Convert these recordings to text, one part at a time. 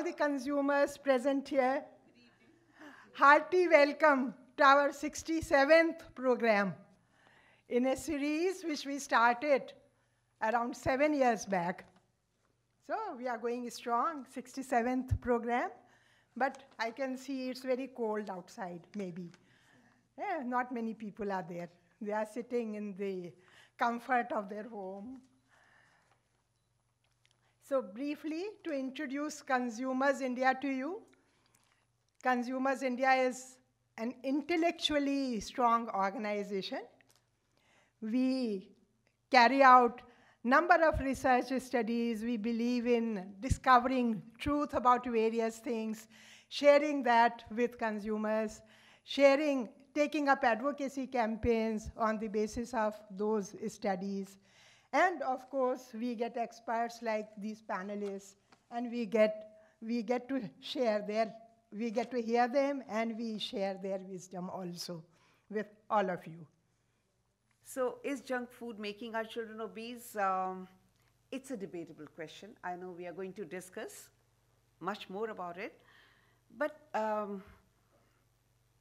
all the consumers present here. Hearty welcome to our 67th program in a series which we started around seven years back. So we are going strong, 67th program, but I can see it's very cold outside, maybe. Yeah, not many people are there. They are sitting in the comfort of their home. So briefly, to introduce Consumers India to you, Consumers India is an intellectually strong organization. We carry out number of research studies. We believe in discovering truth about various things, sharing that with consumers, sharing, taking up advocacy campaigns on the basis of those studies. And of course, we get experts like these panelists, and we get, we get to share their, we get to hear them, and we share their wisdom also with all of you. So, is junk food making our children obese? Um, it's a debatable question. I know we are going to discuss much more about it. But um,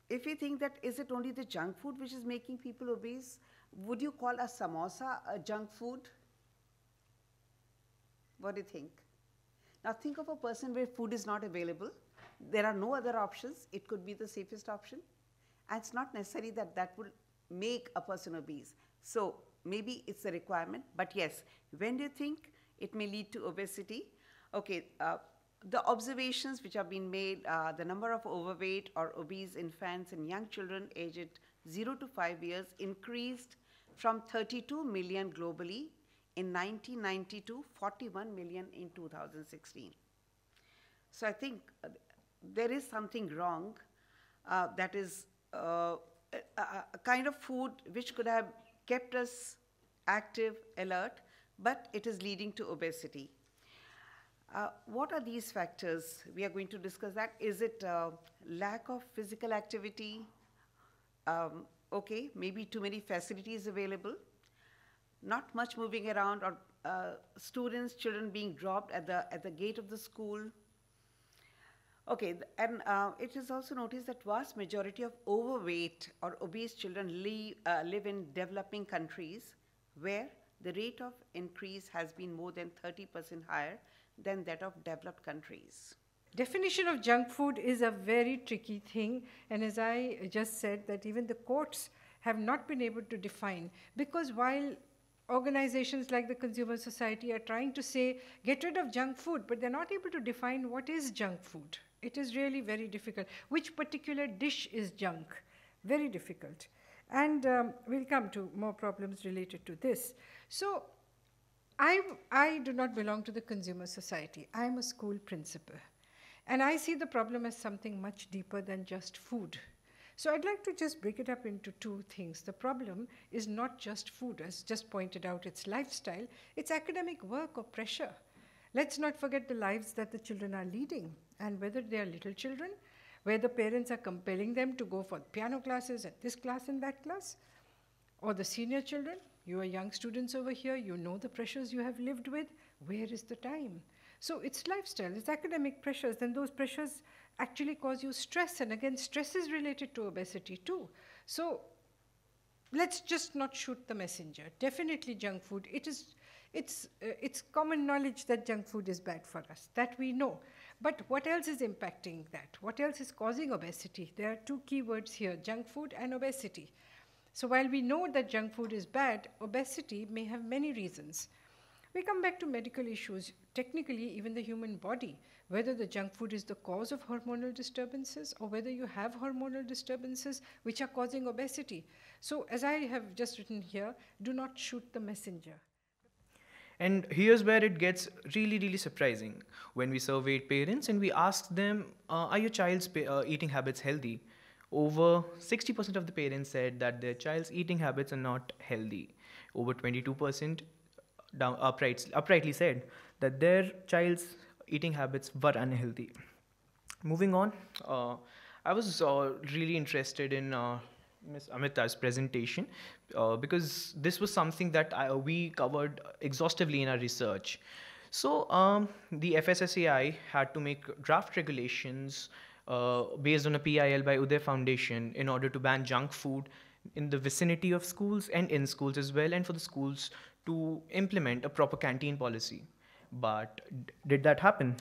if you think that is it only the junk food which is making people obese, would you call a samosa a junk food? What do you think? Now think of a person where food is not available. There are no other options. It could be the safest option. And it's not necessary that that will make a person obese. So maybe it's a requirement, but yes, when do you think it may lead to obesity? Okay, uh, the observations which have been made, uh, the number of overweight or obese infants and young children aged 0 to 5 years increased from 32 million globally in 1990 to 41 million in 2016. So I think uh, there is something wrong uh, that is uh, a, a, kind of food which could have kept us active, alert, but it is leading to obesity. Uh, what are these factors? We are going to discuss that. Is it uh, lack of physical activity? Um, okay, maybe too many facilities available, not much moving around, or uh, students, children being dropped at the, at the gate of the school, Okay, and uh, it is also noticed that vast majority of overweight or obese children live, uh, live in developing countries where the rate of increase has been more than 30% higher than that of developed countries. Definition of junk food is a very tricky thing, and as I just said, that even the courts have not been able to define because while organizations like the Consumer Society are trying to say get rid of junk food, but they're not able to define what is junk food. It is really very difficult. Which particular dish is junk? Very difficult. And um, we'll come to more problems related to this. So I, I do not belong to the consumer society. I am a school principal. And I see the problem as something much deeper than just food. So I'd like to just break it up into two things. The problem is not just food, as just pointed out, it's lifestyle, it's academic work or pressure. Let's not forget the lives that the children are leading and whether they are little children, where the parents are compelling them to go for piano classes at this class and that class, or the senior children, you are young students over here, you know the pressures you have lived with, where is the time? So it's lifestyle, it's academic pressures, then those pressures actually cause you stress, and again, stress is related to obesity too. So let's just not shoot the messenger. Definitely junk food, it is, it's, uh, it's common knowledge that junk food is bad for us, that we know. But what else is impacting that? What else is causing obesity? There are two keywords here, junk food and obesity. So while we know that junk food is bad, obesity may have many reasons. We come back to medical issues. Technically, even the human body, whether the junk food is the cause of hormonal disturbances or whether you have hormonal disturbances which are causing obesity. So as I have just written here, do not shoot the messenger. And here's where it gets really, really surprising. When we surveyed parents and we asked them, uh, are your child's uh, eating habits healthy? Over 60% of the parents said that their child's eating habits are not healthy. Over 22% down, upright, uprightly said that their child's eating habits were unhealthy. Moving on, uh, I was uh, really interested in uh, Ms. Amita's presentation uh, because this was something that I, we covered exhaustively in our research. So um, the FSSAI had to make draft regulations uh, based on a PIL by Uday Foundation in order to ban junk food in the vicinity of schools and in schools as well, and for the schools to implement a proper canteen policy. But did that happen?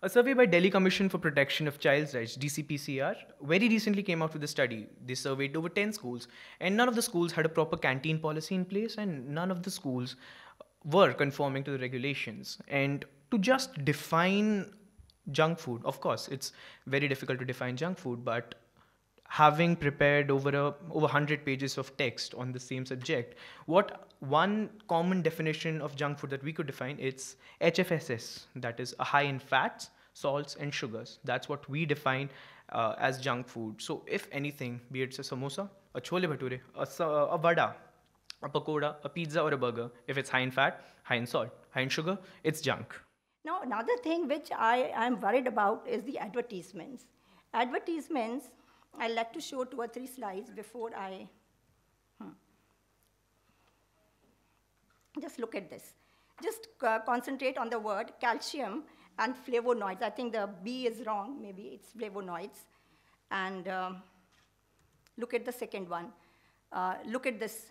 A survey by Delhi Commission for Protection of Child's Rights, DCPCR, very recently came out with a study. They surveyed over 10 schools, and none of the schools had a proper canteen policy in place, and none of the schools were conforming to the regulations. And to just define junk food, of course, it's very difficult to define junk food, but having prepared over a, over 100 pages of text on the same subject what one common definition of junk food that we could define it's hfss that is a high in fats salts and sugars. That's what we define uh, as junk food. So if anything be it a samosa a chole bhature a, a vada a pakoda a pizza or a burger if it's high in fat high in salt high in sugar it's junk. Now, another thing which I am worried about is the advertisements. Advertisements, I'd like to show two or three slides before I. hmm. Just look at this. Just uh, concentrate on the word calcium and flavonoids. I think the B is wrong, maybe it's flavonoids. And um, look at the second one. Uh, look at this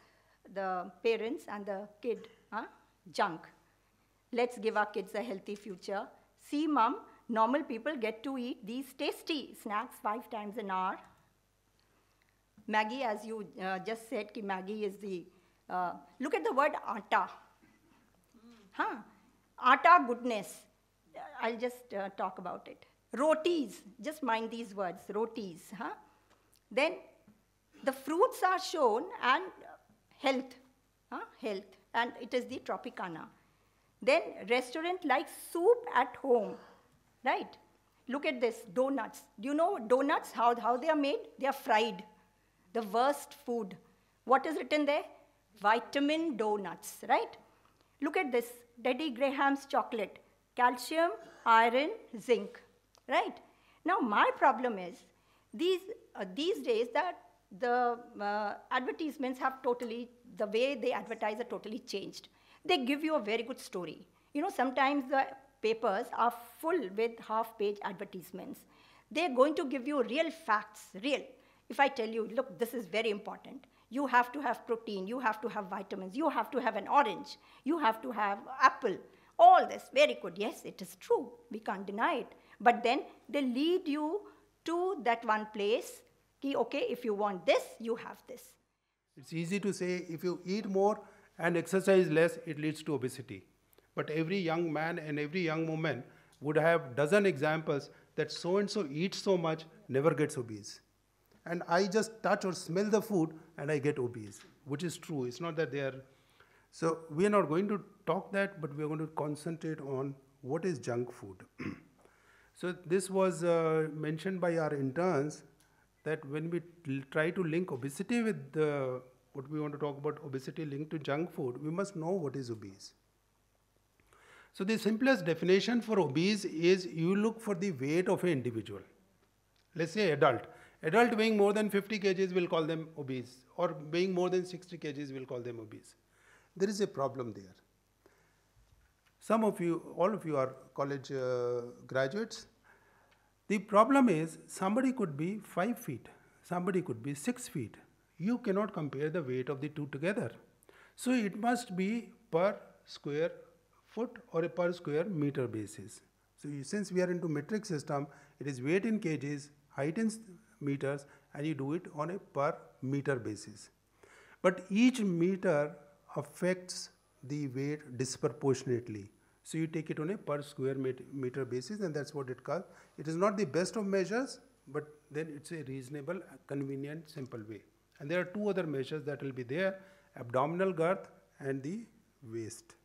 the parents and the kid, huh? junk. Let's give our kids a healthy future. See, mom, normal people get to eat these tasty snacks five times an hour. Maggi, as you uh, just said, ki Maggi is the. Uh, look at the word atta. Huh? Atta goodness. I'll just uh, talk about it. Rotis, just mind these words, rotis. Huh? Then the fruits are shown and health, huh? health, and it is the Tropicana. Then restaurant like soup at home, right? Look at this, donuts. Do you know donuts, how, how they are made? They are fried. The worst food. What is written there? Vitamin donuts, right? Look at this, Teddy Graham's chocolate. Calcium, iron, zinc, right? Now my problem is, these, uh, these days that the uh, advertisements have totally, the way they advertise are totally changed. They give you a very good story. You know, sometimes the papers are full with half page advertisements. They're going to give you real facts, real. If I tell you, look, this is very important. You have to have protein, you have to have vitamins, you have to have an orange, you have to have apple, all this, very good. Yes, it is true. We can't deny it. But then they lead you to that one place okay, if you want this, you have this. It's easy to say if you eat more and exercise less, it leads to obesity. But every young man and every young woman would have dozen examples that so and so eats so much, never gets obese. And I just touch or smell the food and I get obese, which is true. It's not that they are. So we are not going to talk that, but we are going to concentrate on what is junk food. so this was uh, mentioned by our interns that when we try to link obesity with the, what we want to talk about obesity linked to junk food, we must know what is obese. So the simplest definition for obese is you look for the weight of an individual. Let's say adult. Adult weighing more than 50 kgs will call them obese, or weighing more than 60 kgs will call them obese. There is a problem there. Some of you, all of you are college uh, graduates. The problem is somebody could be 5 feet, somebody could be 6 feet. You cannot compare the weight of the two together. So it must be per square foot or a per square meter basis. So since we are into metric system, it is weight in kgs, height in meters, and you do it on a per meter basis. But each meter affects the weight disproportionately. So you take it on a per square meter basis, and that's what it calls. It is not the best of measures, but then it's a reasonable, convenient, simple way. And there are two other measures that will be there: abdominal girth and the waist.